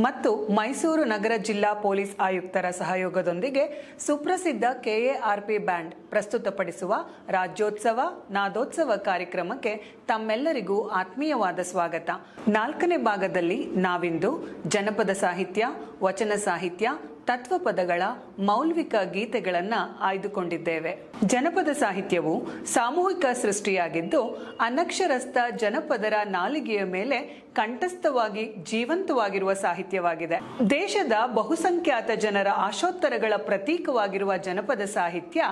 ಮತ್ತು ಮೈಸೂರು ನಗರ ಜಿಲ್ಲಾ ಪೊಲೀಸ್ ಆಯುಕ್ತರ ಸಹಯೋಗದೊಂದಿಗೆ ಸುಪ್ರಸಿದ್ಧ ಕೆಎಆರ್ಪಿ ಬ್ಯಾಂಡ್ ಪ್ರಸ್ತುತಪಡಿಸುವ ರಾಜ್ಯೋತ್ಸವ, ನಾದೋತ್ಸವ ಕಾರ್ಯಕ್ರಮಕ್ಕೆ ತಮ್ಮೆಲ್ಲರಿಗೂ ಆತ್ಮೀಯವಾದ ಸ್ವಾಗತ. ನಾಲ್ಕನೇ ಭಾಗದಲ್ಲಿ ನಾವಿಂದು ಜನಪದ ಸಾಹಿತ್ಯ, ವಚನ ಸಾಹಿತ್ಯ ತತ್ವಪದಗಳ ಮೌಲ್ವಿಕ ಗೀತೆಗಳನ್ನು ಆಯ್ದುಕೊಂಡಿದ್ದೇವೆ. ಜನಪದ ಸಾಹಿತ್ಯವು ಸಾಮೂಹಿಕ ಸೃಷ್ಟಿಯಾಗಿದ್ದು, ಅನಕ್ಷರಸ್ಥ ಜನಪದರ ನಾಲಿಗೆಯ ಮೇಲೆ ಕಂಠಸ್ಥವಾಗಿ ಜೀವಂತವಾಗಿರುವ ಸಾಹಿತ್ಯವಾಗಿದೆ. ದೇಶದ ಬಹುಸಂಖ್ಯಾತ ಜನರ ಆಶೋತ್ತರಗಳ ಪ್ರತೀಕವಾಗಿರುವ ಜನಪದ ಸಾಹಿತ್ಯ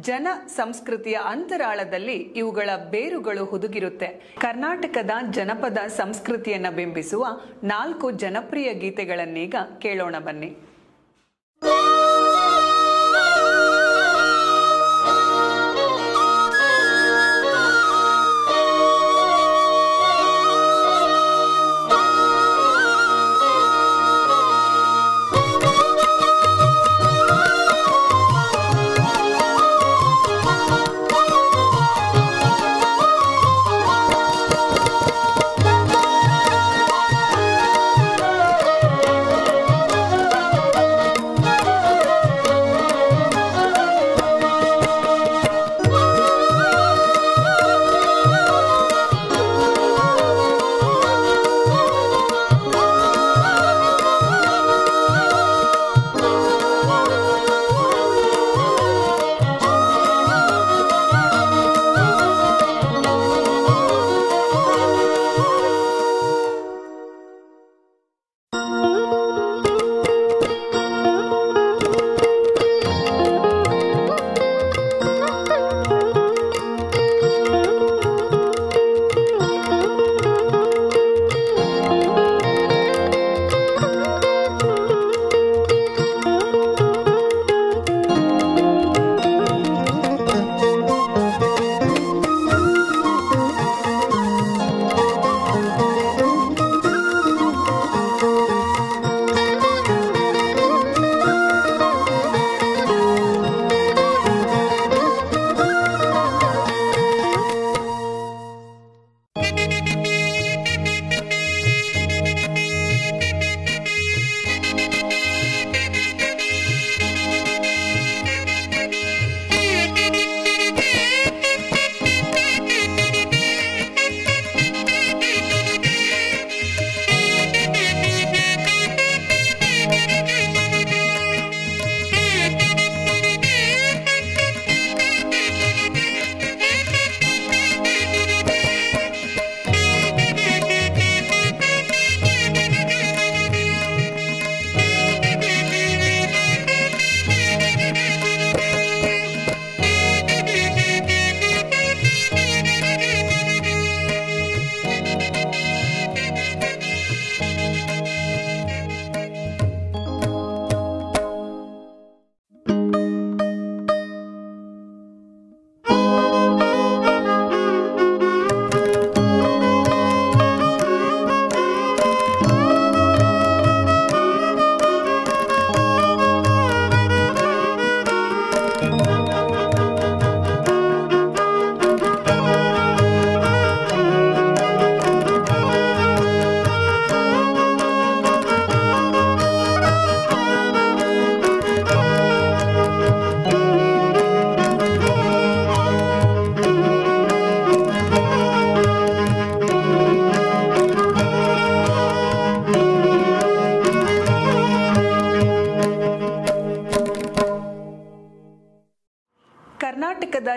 ಜನ ಸಂಸ್ಕೃತಿಯ ಅಂತರಾಳದಲ್ಲಿ ಇವುಗಳ ಬೇರುಗಳು ಹುದುಗಿರುತ್ತೆ. ಕರ್ನಾಟಕದ ಜನಪದ ಸಂಸ್ಕೃತಿಯನ್ನು ಬಿಂಬಿಸುವ ನಾಲ್ಕು ಜನಪ್ರಿಯ ಗೀತೆಗಳನ್ನೀಗ ಕೇಳೋಣ ಬನ್ನಿ.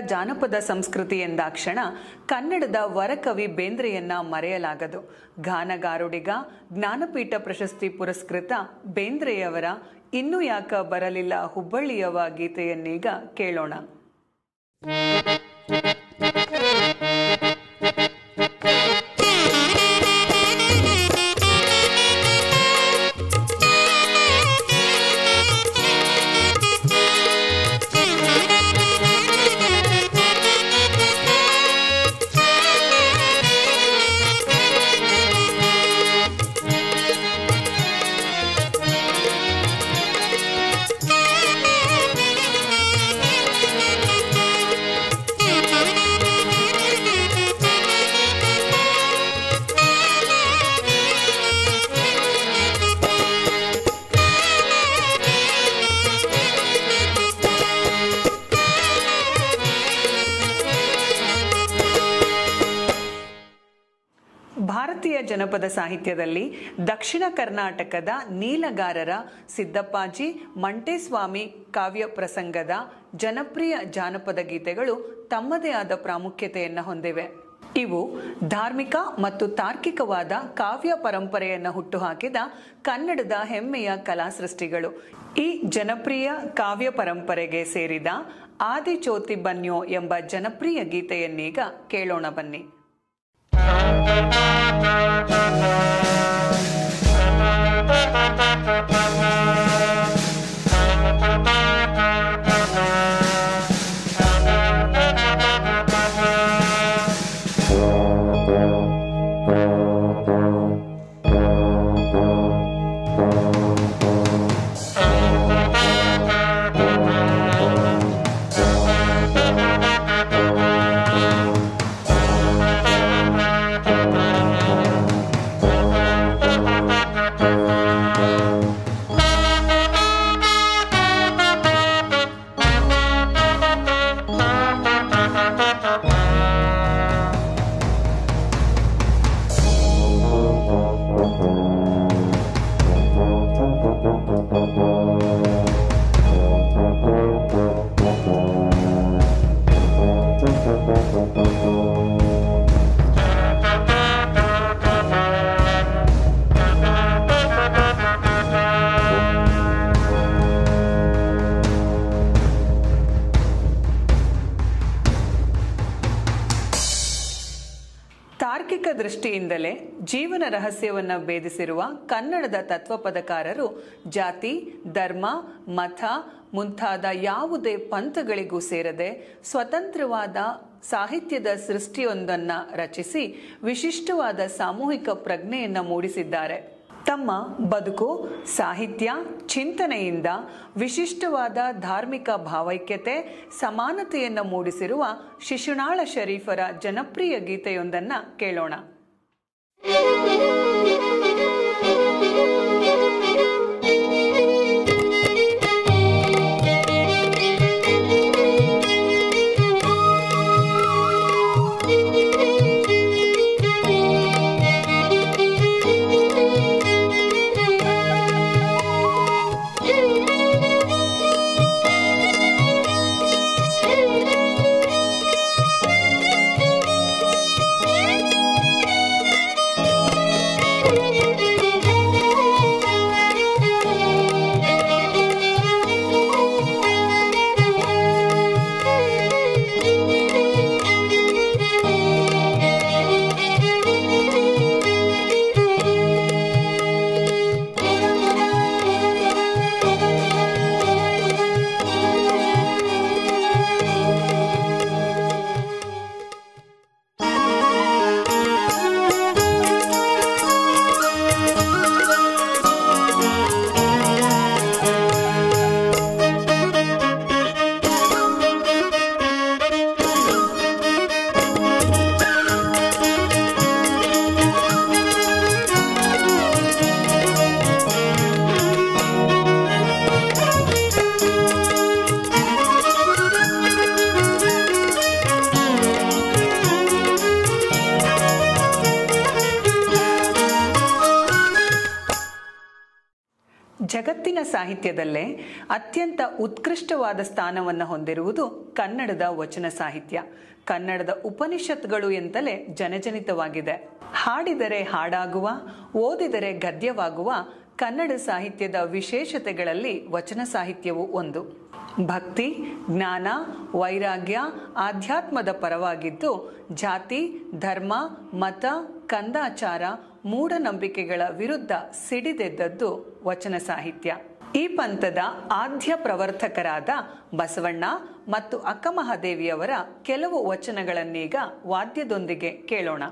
ಜಾನಪದ ಸಂಸ್ಕೃತಿ ಎಂದಾಕ್ಷಣ ಕನ್ನಡದ ವರಕವಿ ಬೇಂದ್ರೆಯನ್ನ ಮರೆಯಲಾಗದು. ಗಾನಗಾರುಡಿಗ ಜ್ಞಾನಪೀಠ ಪ್ರಶಸ್ತಿ ಪುರಸ್ಕೃತ ಬೇಂದ್ರೆಯವರ ಇನ್ನೂ ಯಾಕ ಬರಲಿಲ್ಲ ಹುಬ್ಬಳ್ಳಿಯವ ಗೀತೆಯನ್ನೀಗ ಕೇಳೋಣ. ಜನಪದ ಸಾಹಿತ್ಯದಲ್ಲಿ ದಕ್ಷಿಣ ಕರ್ನಾಟಕದ ನೀಲಗಾರರ ಸಿದ್ದಪ್ಪಾಜಿ, ಮಂಟೇಸ್ವಾಮಿ ಕಾವ್ಯ ಪ್ರಸಂಗದ ಜನಪ್ರಿಯ ಜಾನಪದ ಗೀತೆಗಳು ತಮ್ಮದೇ ಆದ ಪ್ರಾಮುಖ್ಯತೆಯನ್ನು ಹೊಂದಿವೆ. ಇವು ಧಾರ್ಮಿಕ ಮತ್ತು ತಾರ್ಕಿಕವಾದ ಕಾವ್ಯ ಪರಂಪರೆಯನ್ನು ಹುಟ್ಟುಹಾಕಿದ ಕನ್ನಡದ ಹೆಮ್ಮೆಯ ಕಲಾ ಸೃಷ್ಟಿಗಳು. ಈ ಜನಪ್ರಿಯ ಕಾವ್ಯ ಪರಂಪರೆಗೆ ಸೇರಿದ ಆದಿಚೋತಿ ಬನ್ಯೋ ಎಂಬ ಜನಪ್ರಿಯ ಗೀತೆಯನ್ನೀಗ ಕೇಳೋಣ ಬನ್ನಿ. Thank you. ತಾರ್ಕಿಕ ದೃಷ್ಟಿಯಿಂದಲೇ ಜೀವನ ರಹಸ್ಯವನ್ನು ಭೇದಿಸಿರುವ ಕನ್ನಡದ ತತ್ವಪದಕಾರರು ಜಾತಿ, ಧರ್ಮ, ಮತ ಮುಂತಾದ ಯಾವುದೇ ಪಂಥಗಳಿಗೂ ಸೇರದೆ ಸ್ವತಂತ್ರವಾದ ಸಾಹಿತ್ಯದ ಸೃಷ್ಟಿಯೊಂದನ್ನು ರಚಿಸಿ ವಿಶಿಷ್ಟವಾದ ಸಾಮೂಹಿಕ ಪ್ರಜ್ಞೆಯನ್ನು ಮೂಡಿಸಿದ್ದಾರೆ. ತಮ್ಮ ಬದುಕು ಸಾಹಿತ್ಯ ಚಿಂತನೆಯಿಂದ ವಿಶಿಷ್ಟವಾದ ಧಾರ್ಮಿಕ ಭಾವೈಕ್ಯತೆ ಸಮಾನತೆಯನ್ನು ಮೂಡಿಸಿರುವ ಶಿಶುನಾಳ ಶರೀಫರ ಜನಪ್ರಿಯ ಗೀತೆಯೊಂದನ್ನು ಕೇಳೋಣ. ಜಗತ್ತಿನ ಸಾಹಿತ್ಯದಲ್ಲೇ ಅತ್ಯಂತ ಉತ್ಕೃಷ್ಟವಾದ ಸ್ಥಾನವನ್ನು ಹೊಂದಿರುವುದು ಕನ್ನಡದ ವಚನ ಸಾಹಿತ್ಯ. ಕನ್ನಡದ ಉಪನಿಷತ್ಗಳು ಎಂತಲೇ ಜನಜನಿತವಾಗಿದೆ. ಹಾಡಿದರೆ ಹಾಡಾಗುವ, ಓದಿದರೆ ಗದ್ಯವಾಗುವ ಕನ್ನಡ ಸಾಹಿತ್ಯದ ವಿಶೇಷತೆಗಳಲ್ಲಿ ವಚನ ಸಾಹಿತ್ಯವು ಒಂದು. ಭಕ್ತಿ, ಜ್ಞಾನ, ವೈರಾಗ್ಯ, ಆಧ್ಯಾತ್ಮದ ಪರವಾಗಿದ್ದು ಜಾತಿ, ಧರ್ಮ, ಮತ, ಕಂದಾಚಾರ, ಮೂಢನಂಬಿಕೆಗಳ ವಿರುದ್ಧ ಸಿಡಿದೆದ್ದದ್ದು ವಚನ ಸಾಹಿತ್ಯ. ಈ ಪಂಥದ ಆದ್ಯ ಪ್ರವರ್ತಕರಾದ ಬಸವಣ್ಣ ಮತ್ತು ಅಕ್ಕಮಹಾದೇವಿಯವರ ಕೆಲವು ವಚನಗಳನ್ನೀಗ ವಾದ್ಯದೊಂದಿಗೆ ಕೇಳೋಣ.